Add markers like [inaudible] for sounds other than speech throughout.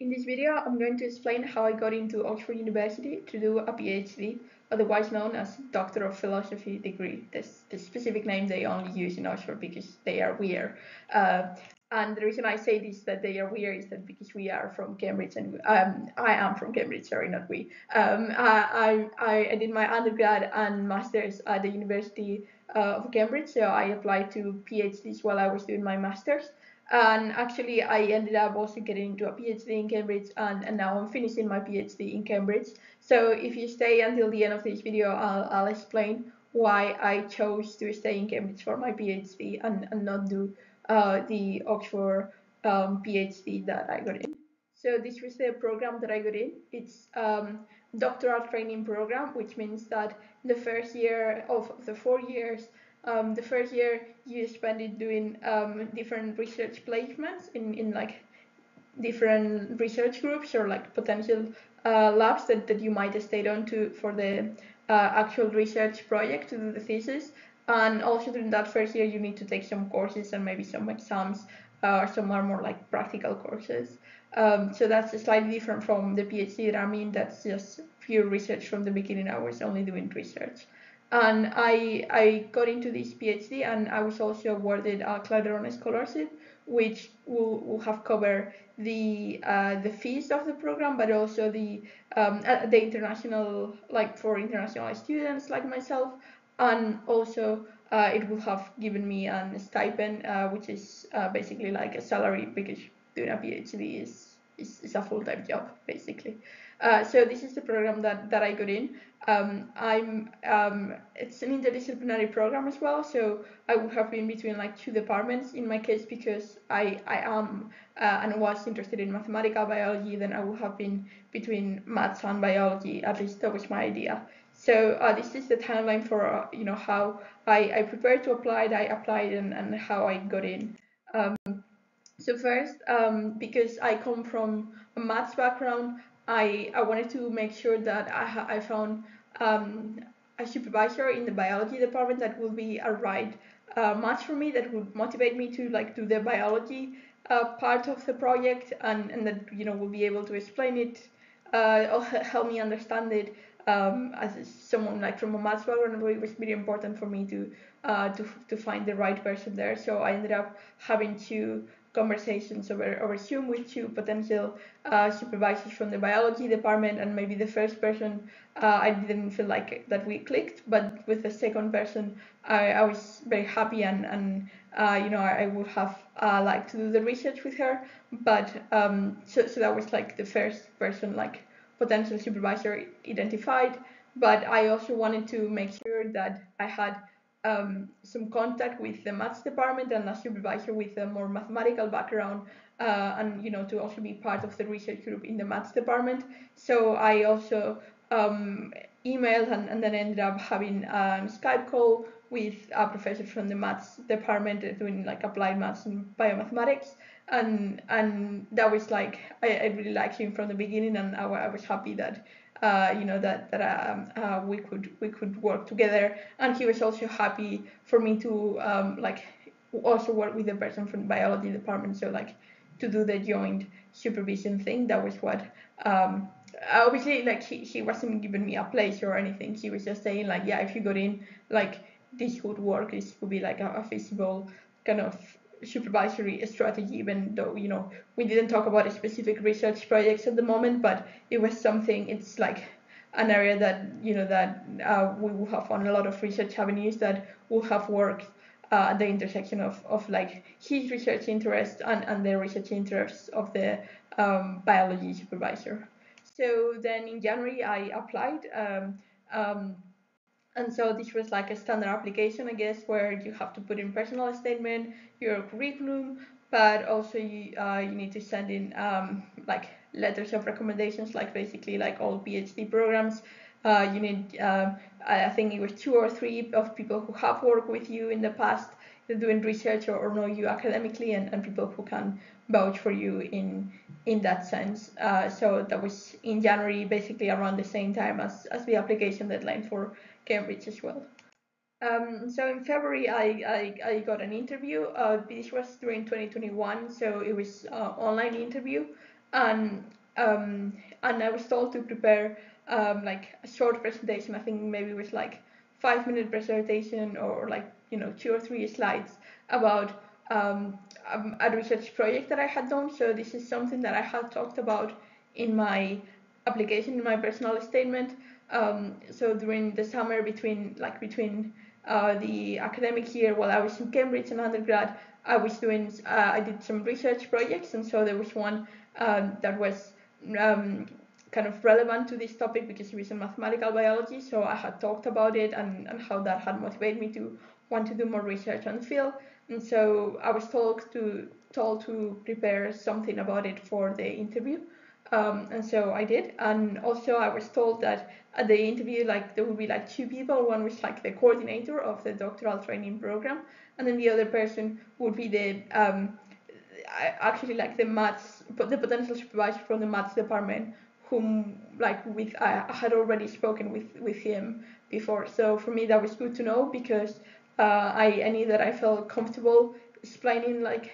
In this video, I'm going to explain how I got into Oxford University to do a PhD, otherwise known as Doctor of Philosophy degree. This the specific name they only use in Oxford because they are weird. Uh, and the reason I say this that they are weird is that because we are from Cambridge and um, I am from Cambridge, sorry, not we. Um, I, I, I did my undergrad and master's at the University uh, of Cambridge, so I applied to PhDs while I was doing my master's and actually I ended up also getting into a PhD in Cambridge and, and now I'm finishing my PhD in Cambridge. So if you stay until the end of this video, I'll, I'll explain why I chose to stay in Cambridge for my PhD and, and not do uh, the Oxford um, PhD that I got in. So this was the program that I got in. It's um, doctoral training program, which means that the first year of the four years um, the first year you spend it doing um, different research placements in, in like different research groups or like potential uh, labs that, that you might stay on to for the uh, actual research project to do the thesis. And also during that first year, you need to take some courses and maybe some exams, uh, some are more like practical courses. Um, so that's slightly different from the PhD that I'm in. That's just pure research from the beginning. I was only doing research and I I got into this PhD and I was also awarded a Clarendon scholarship, which will, will have covered the uh, the fees of the program, but also the um, uh, the international like for international students like myself, and also uh, it will have given me a stipend, uh, which is uh, basically like a salary because doing a PhD is is, is a full time job basically. Uh, so this is the program that, that I got in. Um, I'm um, it's an interdisciplinary program as well, so I would have been between like two departments in my case because I I am uh, and was interested in mathematical biology. Then I would have been between maths and biology. At least that was my idea. So uh, this is the timeline for uh, you know how I, I prepared to apply, I applied, and, and how I got in. Um, so first, um, because I come from a maths background, I, I wanted to make sure that I, I found um, a supervisor in the biology department that would be a right uh, match for me, that would motivate me to like do the biology uh, part of the project, and, and that you know will be able to explain it, uh, help me understand it. Um, as someone like from a maths background, it was really important for me to uh, to to find the right person there. So I ended up having to conversations over, over Zoom with two potential uh, supervisors from the biology department, and maybe the first person uh, I didn't feel like that we clicked, but with the second person I, I was very happy and, and uh, you know I, would have uh, liked to do the research with her, but um, so, so that was like the first person like potential supervisor identified, but I also wanted to make sure that I had um, some contact with the maths department and a supervisor with a more mathematical background uh, and you know to also be part of the research group in the maths department. So i also um, emailed and, and, then ended up having a skype call with a professor from the maths department doing like applied maths and biomathematics. And and that was like I, I really liked him from the beginning and I, I was happy that uh, you know that that um, uh, we could we could work together. And he was also happy for me to um, like also work with the person from the biology department so like to do the joint supervision thing. That was what um, obviously like he, he wasn't giving me a place or anything. He was just saying like yeah if you got in like this would work. This would be like a, a feasible kind of supervisory strategy, even though you know we didn't talk about a specific research projects at the moment, but it was something. It's like an area that you know that uh, we will have on a lot of research avenues that will have worked uh, at the intersection of, of like his research interest and, and the research interests of the um, biology supervisor. So then in January I applied. Um, um, and so this was like a standard application, I guess, where you have to put in personal statement, your curriculum, but also you uh, you need to send in um, like letters of recommendations, like basically like all PhD programs. Uh, you need, uh, I think it was two or three of people who have worked with you in the past, doing research or, or know you academically, and, and people who can vouch for you in in that sense. Uh, so that was in January, basically around the same time as, as the application deadline for Cambridge as well. Um, so in February, I, I, I got an interview. Uh, this was during 2021, so it was uh, online interview. and um, and I was told to prepare um, like a short presentation. I think maybe it was like five minute presentation or like you know two or three slides about um, um, a research project that I had done. So this is something that I had talked about in my application, in my personal statement. Um, so during the summer between like between uh, the academic year while I was in Cambridge in undergrad, I was doing uh, I did some research projects, and so there was one um, that was um, kind of relevant to this topic because it was in mathematical biology. So I had talked about it and, and how that had motivated me to want to do more research on field. And so I was told to told to prepare something about it for the interview. Um, and so I did. And also I was told that at the interview, like there would be like two people. One was like the coordinator of the doctoral training program, and then the other person would be the um, actually like the maths, the potential supervisor from the maths department, whom like with I had already spoken with with him before. So for me that was good to know because uh, I, I knew that I felt comfortable explaining like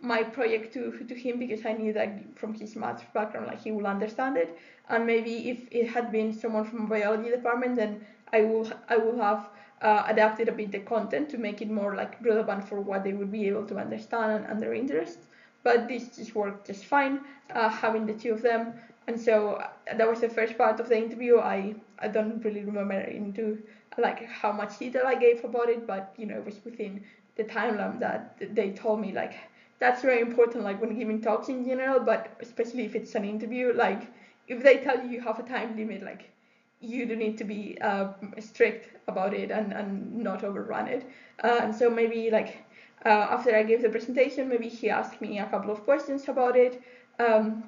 my project to to him because I knew that from his math background like he will understand it. And maybe if it had been someone from biology department then I will I will have uh, adapted a bit the content to make it more like relevant for what they would be able to understand and, and their interest but this just worked just fine uh, having the two of them. And so uh, that was the first part of the interview. I I don't really remember into like how much detail I gave about it but you know it was within the timeline that they told me like that's very important like when giving talks in general but especially if it's an interview like if they tell you you have a time limit like you do need to be uh, strict about it and, and not overrun it. Uh, and so maybe like uh, after I gave the presentation maybe he asked me a couple of questions about it um,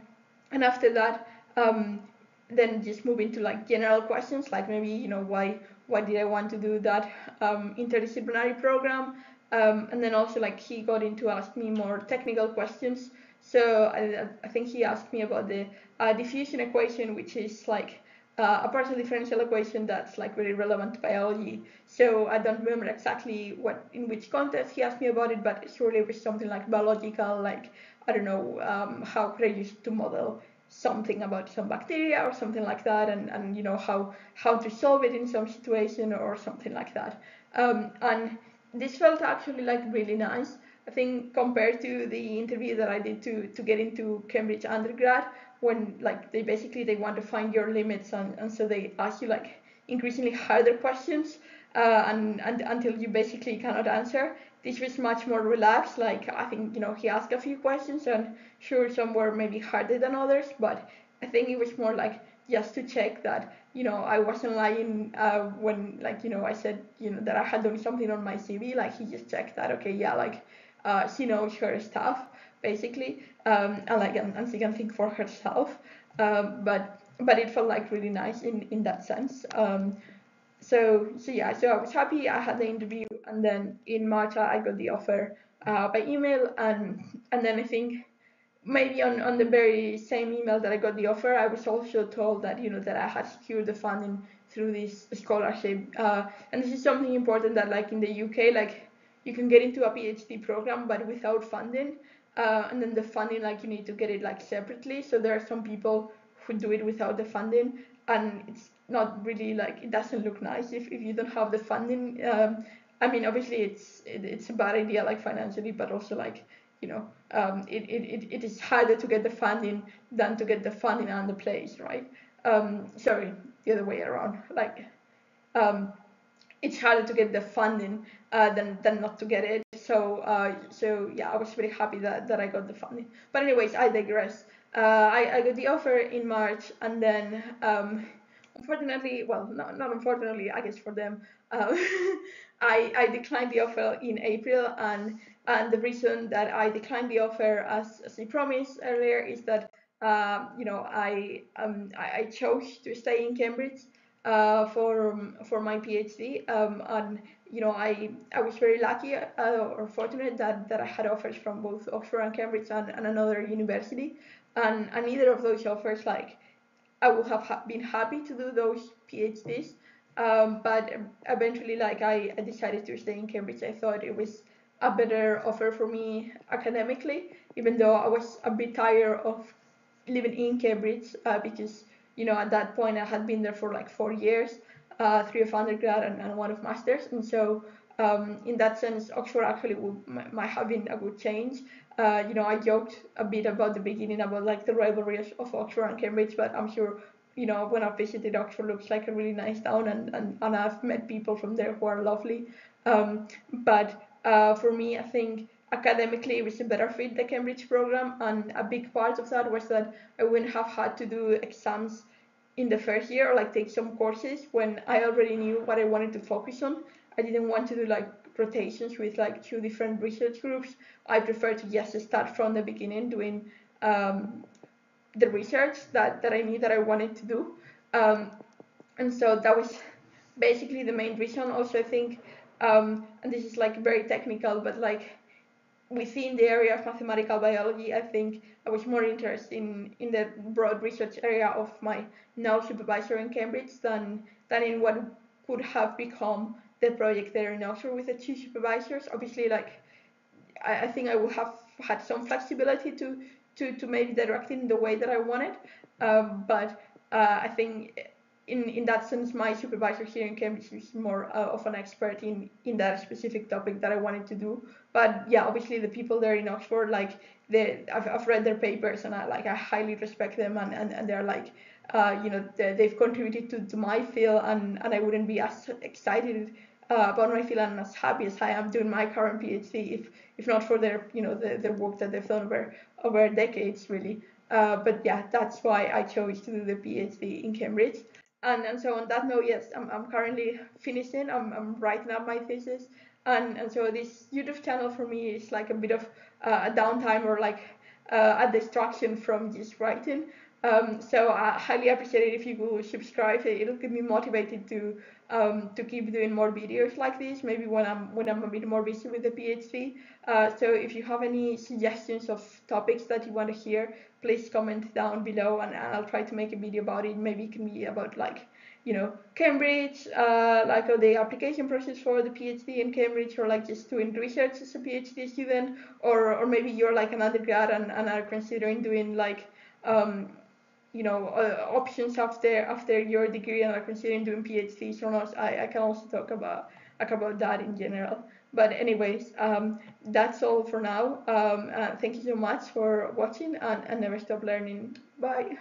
and after that um, then just move into like general questions like maybe you know why why did I want to do that um, interdisciplinary program um, and then also like he got into ask me more technical questions. So I, I think he asked me about the uh, diffusion equation, which is like uh, a partial differential equation that's like really relevant to biology. So I don't remember exactly what in which context he asked me about it, but surely it was something like biological, like I don't know um, how could I use to model something about some bacteria or something like that, and and you know how how to solve it in some situation or something like that. Um, and this felt actually like really nice. I think compared to the interview that I did to to get into Cambridge undergrad, when like they basically they want to find your limits and, and so they ask you like increasingly harder questions uh, and, and until you basically cannot answer. This was much more relaxed. Like I think you know he asked a few questions and sure some were maybe harder than others, but I think it was more like just to check that you know I wasn't lying uh, when like you know I said you know that I had done something on my CV like he just checked that okay yeah like uh, she knows her stuff basically um, and like and, and she can think for herself um, but but it felt like really nice in in that sense um, so so yeah so I was happy I had the interview and then in March I got the offer uh, by email and and then I think maybe on, on the very same email that I got the offer, I was also told that you know that I had secured the funding through this scholarship. Uh, and this is something important that like in the UK, like you can get into a PhD program but without funding, uh, and then the funding like you need to get it like separately. So there are some people who do it without the funding, and it's not really like it doesn't look nice if, if you don't have the funding. Um, I mean, obviously it's it, it's a bad idea like financially, but also like you know, um, it, it, it is harder to get the funding than to get the funding on the place, right? Um, sorry, the other way around. Like, um, it's harder to get the funding uh, than, than not to get it. So, uh, so yeah, I was very happy that, that I got the funding. But anyways, I digress. Uh, I, I got the offer in March, and then um, unfortunately, well, not, not unfortunately, I guess for them, uh, [laughs] I, I declined the offer in April, and and the reason that I declined the offer, as, as I promised earlier, is that uh, you know I, um, I, I chose to stay in Cambridge uh, for for my PhD, um, and you know I I was very lucky uh, or fortunate that that I had offers from both Oxford and Cambridge and, and another university, and and either of those offers like I would have ha been happy to do those PhDs. Um, but eventually, like I, I decided to stay in Cambridge. I thought it was a better offer for me academically, even though I was a bit tired of living in Cambridge uh, because you know at that point I had been there for like four years, uh, three of undergrad and, and one of masters, and so um, in that sense, Oxford actually would, might have been a good change. Uh, you know, I joked a bit about the beginning about like the rivalry of Oxford and Cambridge, but I'm sure you know when I visited Oxford, it looks like a really nice town, and and, and I've met people from there who are lovely. Um, but uh, for me, I think academically it was a better fit the Cambridge program, and a big part of that was that I wouldn't have had to do exams in the first year or like take some courses when I already knew what I wanted to focus on. I didn't want to do like rotations with like two different research groups. I prefer to just start from the beginning doing um, the research that, that I knew that I wanted to do. Um, and so that was basically the main reason. Also, I think, um, and this is like very technical, but like within the area of mathematical biology, I think I was more interested in, in the broad research area of my now supervisor in Cambridge than, than in what could have become the project there in Oxford with the two supervisors. Obviously, like I, I think I would have had some flexibility to to to maybe direct in the way that I wanted, um, but uh, I think in in that sense, my supervisor here in Cambridge is more uh, of an expert in in that specific topic that I wanted to do. But yeah, obviously the people there in Oxford, like they, I've, I've read their papers and I like I highly respect them and and, and they're like. Uh, you know, they've contributed to, to my field, and, and I wouldn't be as excited uh, about my field and as happy as I am doing my current PhD, if if not for their you know the, the work that they've done over over decades really. Uh, but yeah, that's why I chose to do the PhD in Cambridge. And and so on that note, yes, I'm I'm currently finishing. I'm I'm writing up my thesis, and and so this YouTube channel for me is like a bit of uh, a downtime or like a distraction from just writing. Um, so I highly appreciate it if you go subscribe. It'll get me motivated to um, to keep doing more videos like this. Maybe when I'm when I'm a bit more busy with the PhD. Uh, so if you have any suggestions of topics that you want to hear, please comment down below, and, and I'll try to make a video about it. Maybe it can be about like you know Cambridge, uh, like uh, the application process for the PhD in Cambridge, or like just doing research as a PhD student, or or maybe you're like an undergrad and, and are considering doing like um, you know uh, options after after your degree and are considering doing PhDs or not. I, I can also talk about about that in general. But anyways, um, that's all for now. Um, uh, thank you so much for watching and, and never stop learning. Bye.